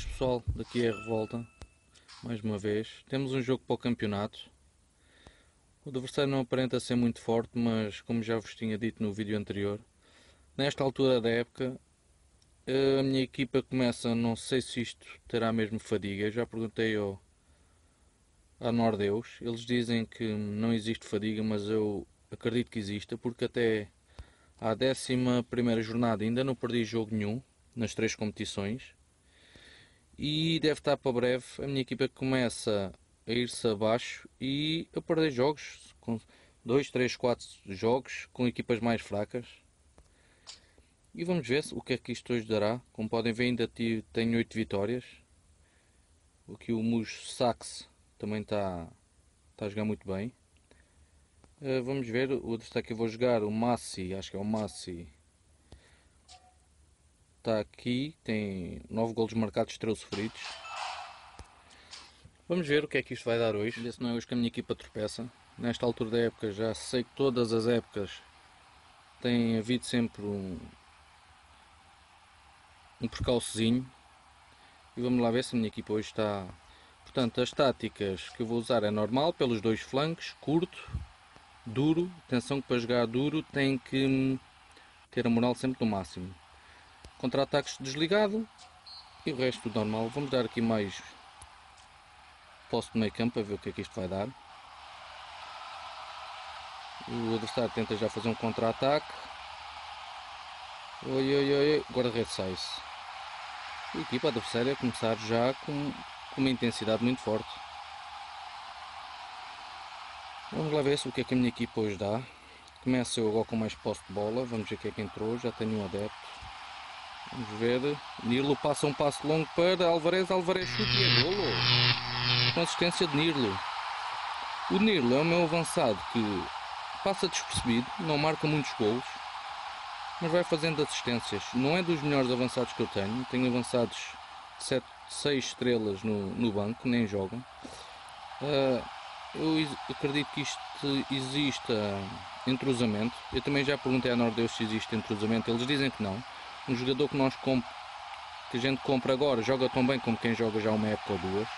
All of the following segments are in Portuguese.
Boas pessoal, daqui é a Revolta, mais uma vez. Temos um jogo para o campeonato. O adversário não aparenta ser muito forte, mas como já vos tinha dito no vídeo anterior, nesta altura da época a minha equipa começa, não sei se isto terá mesmo fadiga, eu já perguntei ao, Nordeus, eles dizem que não existe fadiga, mas eu acredito que exista, porque até à décima primeira jornada ainda não perdi jogo nenhum nas três competições e deve estar para breve a minha equipa começa a ir-se abaixo e a perder jogos com 2, 3, 4 jogos com equipas mais fracas. E vamos ver o que é que isto hoje dará. Como podem ver ainda tenho 8 vitórias. Aqui o Mus Sax também está, está a jogar muito bem. Uh, vamos ver o destaque. Que eu vou jogar o Massi, acho que é o Massi está aqui, tem 9 golos marcados, 13 sofridos. Vamos ver o que é que isto vai dar hoje. Ver se não é hoje que a minha equipa tropeça. Nesta altura da época já sei que todas as épocas tem havido sempre um, um percalçozinho. E vamos lá ver se a minha equipa hoje está... Portanto, as táticas que eu vou usar é normal, pelos dois flancos, curto, duro. Atenção que para jogar duro tem que ter a moral sempre no máximo. Contra-ataques desligado. E o resto normal. Vamos dar aqui mais posto de meio campo para ver o que é que isto vai dar. O adversário tenta já fazer um contra-ataque. Oi, oi, oi, guarda-redes sai-se. A equipa adversária começar já com, com uma intensidade muito forte. Vamos lá ver o que é que a minha equipa hoje dá. Começa eu agora com mais posse de bola. Vamos ver o que é que entrou. Já tenho um adepto. Vamos ver. Nirlo passa um passo longo para Alvarez. Alvarez chute e é golo. Com assistência de Nirlo. O Nirlo é o meu avançado que passa despercebido, não marca muitos golos, mas vai fazendo assistências. Não é dos melhores avançados que eu tenho. Tenho avançados de 6 estrelas no, no banco, nem jogam. Uh, eu acredito que isto exista entrosamento. Eu também já perguntei à Nordeus se existe entrosamento. Eles dizem que não um jogador que nós comp que a gente compra agora joga tão bem como quem joga já uma época ou duas.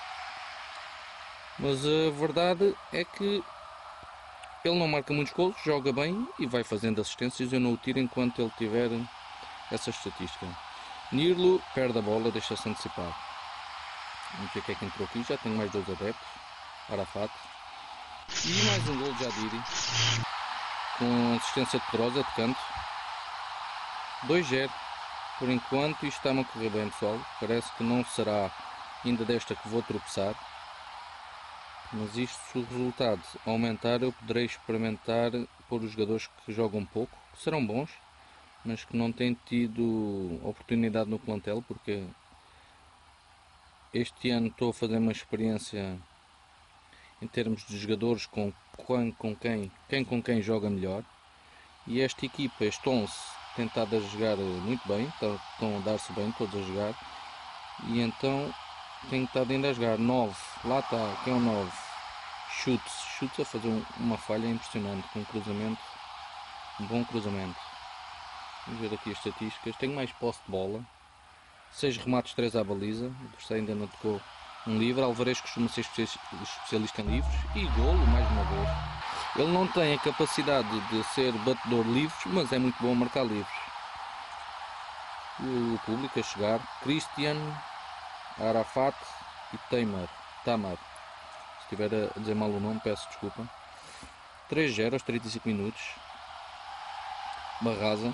Mas a verdade é que ele não marca muitos gols, joga bem e vai fazendo assistências. Eu não o tiro enquanto ele tiver essa estatística. Nirlo perde a bola, deixa-se antecipar. Vamos ver o que é que entrou aqui. Já tenho mais dois adeptos. Arafat. E mais um gol de Adiri. Com assistência de Prosa de canto. 2-0. Por enquanto isto está-me a correr bem pessoal, parece que não será ainda desta que vou tropeçar. Mas isto, se o resultado aumentar, eu poderei experimentar por os jogadores que jogam pouco, que serão bons, mas que não têm tido oportunidade no plantel, porque este ano estou a fazer uma experiência em termos de jogadores com, com quem, quem com quem joga melhor. E esta equipa, este 11, tentado a jogar muito bem, estão a dar-se bem todos a jogar. E então tenho estado ainda a jogar 9, lá está, que é o 9, chutes, chutes a fazer uma falha impressionante, com um cruzamento, um bom cruzamento. Vamos ver aqui as estatísticas, tenho mais posse de bola, 6 remates, 3 à baliza, o ainda não tocou um livre, Alvarez costuma ser especialista em livros, e golo mais uma vez. Ele não tem a capacidade de ser batedor livres, mas é muito bom a marcar livres. O público a chegar, Christian, Arafat e Teimar. Tamar. Se estiver a dizer mal o nome, peço desculpa. 3-0 aos 35 minutos. Barraza.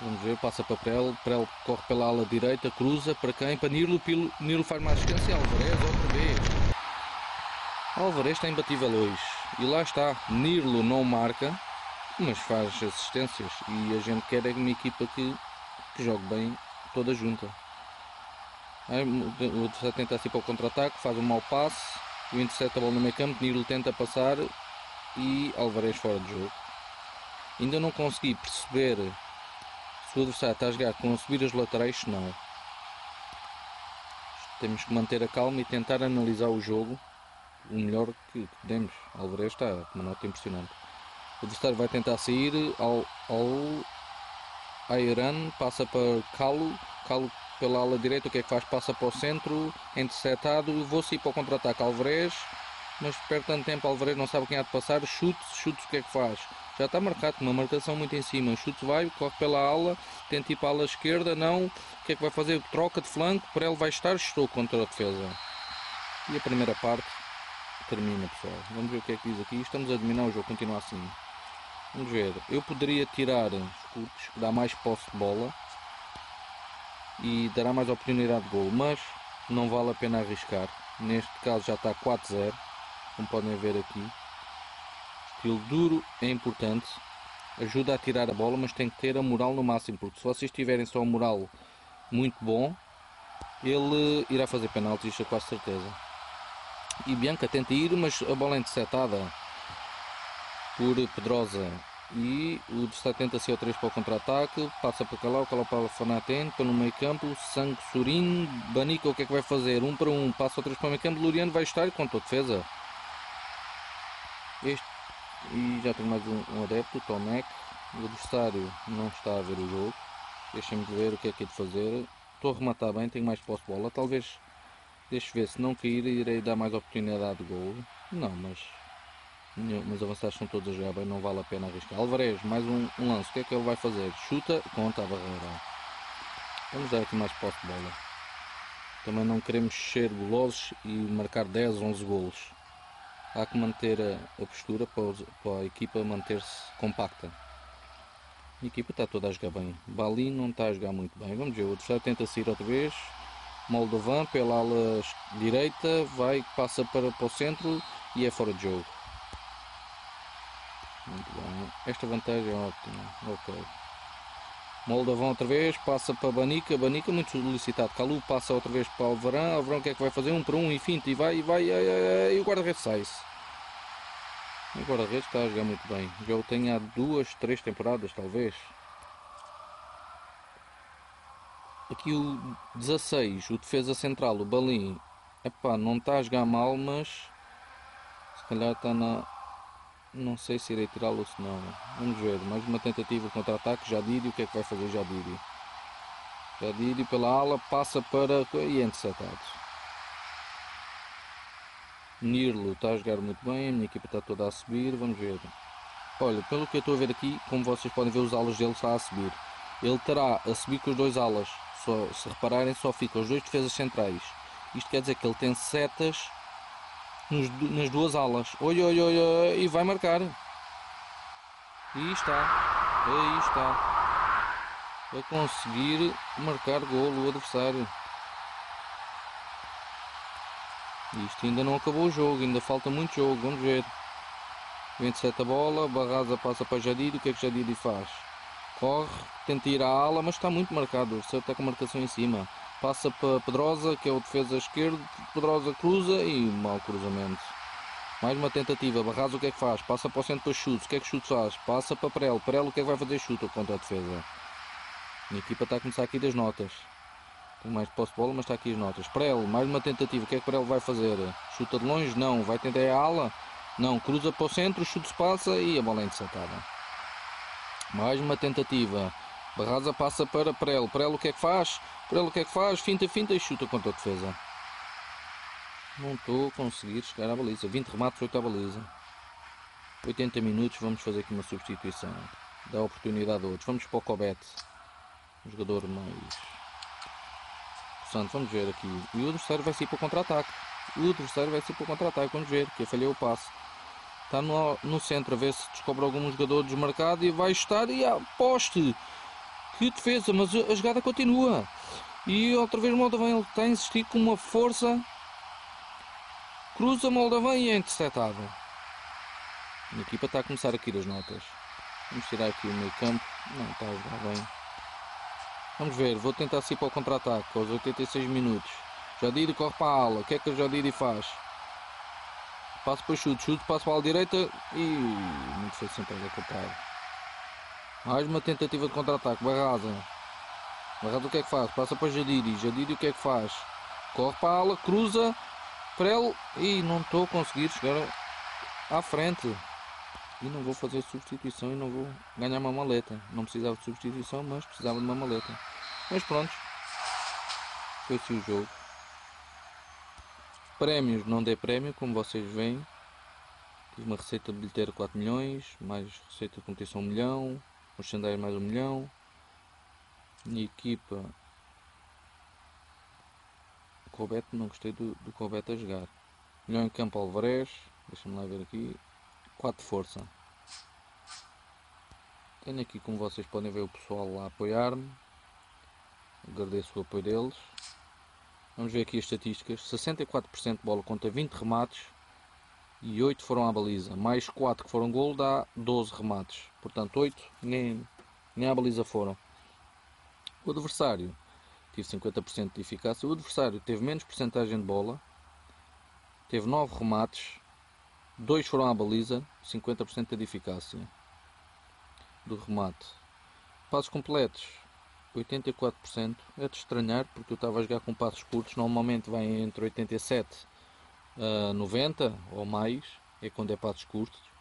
Vamos ver, passa para Prel. Prel corre pela ala direita, cruza para quem? Para Nilo. Nilo faz mais assistência. Alvarez outra vez. Alvarez está imbatível hoje. E lá está, Nirlo não marca, mas faz assistências. E a gente quer é uma equipa que, que jogue bem toda junta. Aí, o adversário tenta assim para o contra-ataque, faz um mau passe, o intercepta a bola no meio campo, Nirlo tenta passar e Alvarez fora de jogo. Ainda não consegui perceber se o adversário está a jogar com subir as laterais, não. Temos que manter a calma e tentar analisar o jogo o melhor que podemos. Alvarez está com uma nota impressionante. O adversário vai tentar sair ao, ao Airan, passa para Calo, Calo pela ala direita, o que é que faz? Passa para o centro, interceptado, vou-se ir para o contra-ataque Alvarez, mas perde tanto tempo, Alvarez não sabe quem há de passar, chute, chute o que é que faz? Já está marcado, uma marcação muito em cima, chute vai, corre pela ala, tenta ir para a ala esquerda, não, o que é que vai fazer? Troca de flanco, para ele vai estar, estou contra a defesa. E a primeira parte termina pessoal, vamos ver o que é que diz aqui, estamos a dominar o jogo, continua assim. Vamos ver, eu poderia tirar escudos, dá mais posse de bola e dará mais oportunidade de gol, mas não vale a pena arriscar. Neste caso já está 4-0, como podem ver aqui. Estilo duro é importante, ajuda a tirar a bola, mas tem que ter a moral no máximo, porque se vocês tiverem só a moral muito bom, ele irá fazer penalti, isso é quase certeza. E Bianca tenta ir, mas a bola é interceptada por Pedrosa. E o de tenta ser o 3 para o contra-ataque, passa para Calau, Calau para Fanaten, para no meio campo, Sangue Surin, Banica o que é que vai fazer? 1 um para 1, um, passa o 3 para o meio campo, Luriano vai estar contra a defesa. Este, e já tem mais um, um adepto, Tomek, o adversário não está a ver o jogo, deixem-me ver o que é que é de fazer, estou a rematar bem, tenho mais posse de bola, talvez, deixe ver, se não cair irei dar mais oportunidade de gol, não, mas mas avançados são todos a jogar bem, não vale a pena arriscar. Alvarez, mais um, um, lance, o que é que ele vai fazer? Chuta contra a barreira. Vamos dar aqui mais posse de bola. Também não queremos ser golosos e marcar 10, 11 golos. Há que manter a, a postura para, para, a equipa manter-se compacta. A equipa está toda a jogar bem. Bali não está a jogar muito bem. Vamos ver, o adversário tenta sair outra vez. Moldovan pela ala direita, vai, passa para, para o centro e é fora de jogo. Muito bem. Esta vantagem é ótima. Ok. Moldavão outra vez, passa para Banica, Banica muito solicitado. Calu passa outra vez para Alvarão. Alvarão o que é que vai fazer? Um para um, infinito, e vai, e vai, e, e, e o guarda-redes sai-se. O guarda-redes está a jogar muito bem. Já o tenho há duas, três temporadas, talvez. Aqui o 16, o defesa central, o Balim. Epá, não está a jogar mal, mas se calhar está na, não sei se irei tirá-lo ou se não. Vamos ver. Mais uma tentativa de contra-ataque. Jadidi. O que é que vai fazer Jadidi? Jadidi pela ala. Passa para. E interceptado. Nirlo está a jogar muito bem. A minha equipa está toda a subir. Vamos ver. Olha, pelo que eu estou a ver aqui, como vocês podem ver, os alas dele está a subir. Ele terá a subir com os dois alas. Só, se repararem, só ficam os dois defesas centrais. Isto quer dizer que ele tem setas nos, nas duas alas. Oi, oi, oi, oi, e vai marcar. E está. Aí está. A conseguir marcar golo o adversário. Isto ainda não acabou o jogo, ainda falta muito jogo, vamos ver. 27 a bola, Barraza passa para Jadidi, o que é que Jadidi faz? Corre, tenta ir à ala, mas está muito marcado, o está com marcação em cima passa para Pedrosa, que é o defesa esquerdo, Pedrosa cruza e mau cruzamento. Mais uma tentativa, Barraso o que é que faz? Passa para o centro para chutes, o que é que chutes faz? Passa para Prelo, Prelo o que é que vai fazer? Chuta contra a defesa. A equipa está a começar aqui das notas. Tem mais posse de bola, mas está aqui as notas. Prelo, mais uma tentativa, o que é que Prelo vai fazer? Chuta de longe? Não. Vai tentar a ala? Não. Cruza para o centro, o chute se passa e a bola é interceptada. Mais uma tentativa. Barraza passa para Prelo. Prelo o que é que faz? Prelo o que é que faz? Finta, finta e chuta contra a defesa. Não estou a conseguir chegar à baliza. 20 remates, 8 à baliza. 80 minutos, vamos fazer aqui uma substituição. Dá oportunidade a outros. Vamos para o Cobete. Um jogador mais... Portanto, vamos ver aqui. E o adversário vai sair para o contra-ataque. O adversário vai sair para o contra-ataque. Vamos ver, que eu falhei o passe. Está no, no centro a ver se descobre algum jogador desmarcado e vai estar e a poste. Que defesa, mas a jogada continua. E outra vez o Moldavan ele está a insistir com uma força. Cruza Moldavan e é interceptado. A equipa está a começar a cair as notas. Vamos tirar aqui o meio campo. Não está a jogar bem. Vamos ver, vou tentar sair para o contra-ataque aos 86 minutos. Jadidi corre para a ala. O que é que o Jadidi faz? Passo para o chute, chute, passo para a direita e muito foi sempre a contrário. Mais uma tentativa de contra-ataque. Barraza. Barraza o que é que faz? Passa para Jadiri. Jadiri o que é que faz? Corre para a ala, cruza. Prelo. E não estou a conseguir chegar à frente. E não vou fazer substituição e não vou ganhar uma maleta. Não precisava de substituição, mas precisava de uma maleta. Mas pronto. Foi assim o jogo. Prémios, não dei prémio, como vocês veem. Tive uma receita de bilheteira 4 milhões, mais receita de competição 1 milhão, os sandais mais 1 milhão. Minha equipa. Colbete, não gostei do, do a jogar. Milhão em campo Alvarez, deixa-me lá ver aqui. 4 força. Tenho aqui, como vocês podem ver, o pessoal lá a apoiar-me. Agradeço o apoio deles. Vamos ver aqui as estatísticas. 64% de bola contra 20 remates e 8 foram à baliza. Mais 4 que foram gol dá 12 remates. Portanto, 8 nem, nem à baliza foram. O adversário teve 50% de eficácia. O adversário teve menos porcentagem de bola. Teve 9 remates. 2 foram à baliza. 50% de eficácia do remate. Passos completos 84%. É de estranhar porque eu estava a jogar com passos curtos. Normalmente vai entre 87 a 90 ou mais. É quando é passos curtos.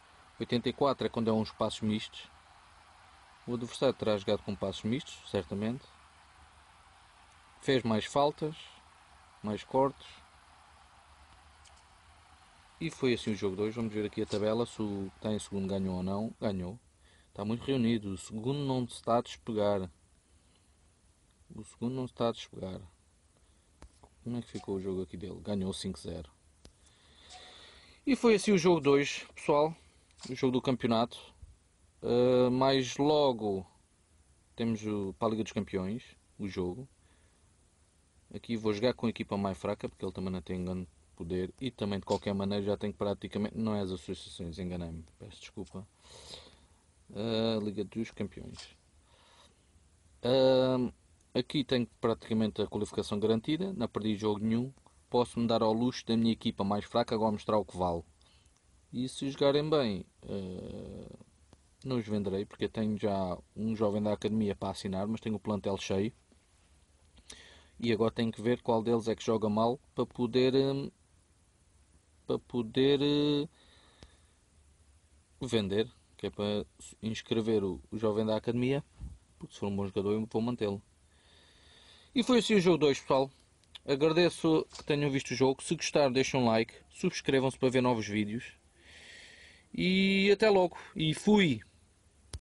84 é quando é uns passos mistos. O adversário terá jogado com passos mistos, certamente. Fez mais faltas, mais cortes. E foi assim o jogo 2. Vamos ver aqui a tabela. Se o que está em segundo ganhou ou não. Ganhou. Está muito reunido. O segundo não está a despegar. O segundo não está a despegar. Como é que ficou o jogo aqui dele? Ganhou 5-0. E foi assim o jogo 2, pessoal. O jogo do campeonato. Uh, mais logo temos o, para a Liga dos Campeões, o jogo. Aqui vou jogar com a equipa mais fraca, porque ele também não tem grande poder. E também de qualquer maneira já tenho praticamente. Não é as associações, enganei-me, peço desculpa. Uh, Liga dos Campeões. Uh, Aqui tenho praticamente a qualificação garantida, não perdi jogo nenhum. Posso-me dar ao luxo da minha equipa mais fraca agora mostrar o que vale. E se jogarem bem, uh, não os venderei, porque eu tenho já um jovem da academia para assinar, mas tenho o plantel cheio. E agora tenho que ver qual deles é que joga mal para poder. Uh, para poder. Uh, vender, que é para inscrever o, o jovem da academia, porque se for um bom jogador eu vou mantê-lo. E foi assim o jogo 2, pessoal. Agradeço que tenham visto o jogo. Se gostaram, deixem um like. Subscrevam-se para ver novos vídeos. E até logo. E fui!